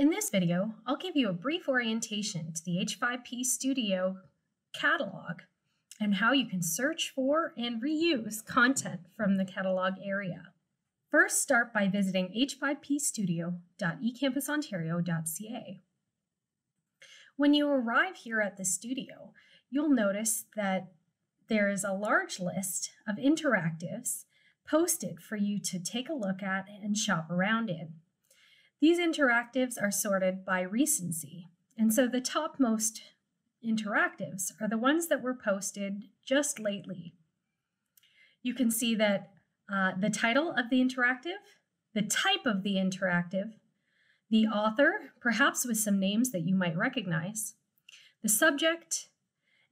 In this video, I'll give you a brief orientation to the H5P Studio catalog and how you can search for and reuse content from the catalog area. First, start by visiting h5pstudio.ecampusontario.ca. When you arrive here at the studio, you'll notice that there is a large list of interactives posted for you to take a look at and shop around in. These interactives are sorted by recency, and so the topmost interactives are the ones that were posted just lately. You can see that uh, the title of the interactive, the type of the interactive, the author, perhaps with some names that you might recognize, the subject,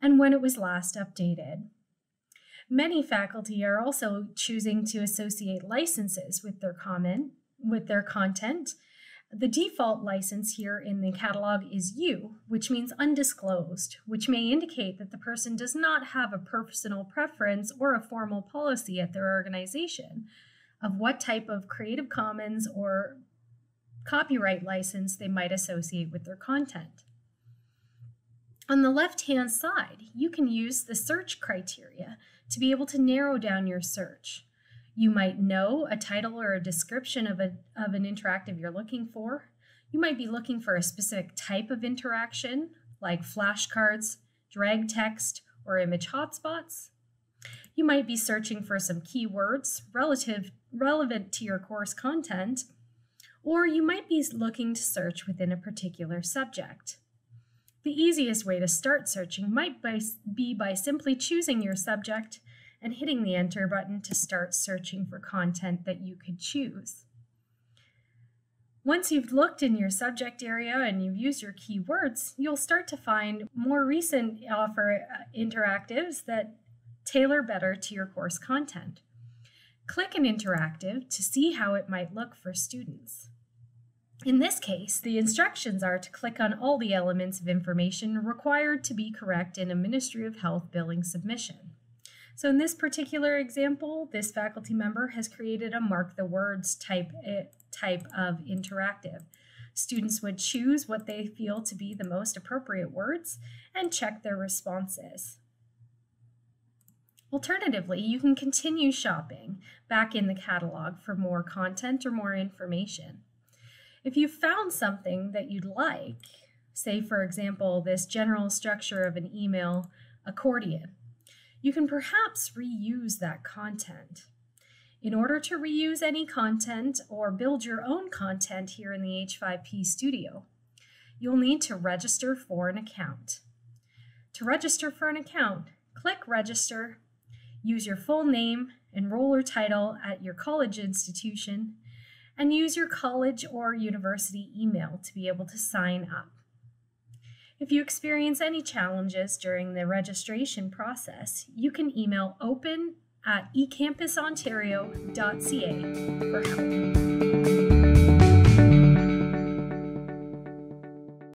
and when it was last updated. Many faculty are also choosing to associate licenses with their comment, with their content. The default license here in the catalog is U, which means undisclosed, which may indicate that the person does not have a personal preference or a formal policy at their organization of what type of Creative Commons or copyright license they might associate with their content. On the left-hand side, you can use the search criteria to be able to narrow down your search. You might know a title or a description of, a, of an interactive you're looking for. You might be looking for a specific type of interaction, like flashcards, drag text, or image hotspots. You might be searching for some keywords relative, relevant to your course content, or you might be looking to search within a particular subject. The easiest way to start searching might be by simply choosing your subject and hitting the enter button to start searching for content that you could choose. Once you've looked in your subject area and you've used your keywords, you'll start to find more recent offer uh, interactives that tailor better to your course content. Click an interactive to see how it might look for students. In this case, the instructions are to click on all the elements of information required to be correct in a Ministry of Health billing submission. So in this particular example, this faculty member has created a mark the words type, eh, type of interactive. Students would choose what they feel to be the most appropriate words and check their responses. Alternatively, you can continue shopping back in the catalog for more content or more information. If you found something that you'd like, say for example, this general structure of an email accordion, you can perhaps reuse that content. In order to reuse any content or build your own content here in the H5P Studio, you'll need to register for an account. To register for an account, click Register, use your full name, enroller title at your college institution, and use your college or university email to be able to sign up. If you experience any challenges during the registration process, you can email open at ecampusontario.ca for help.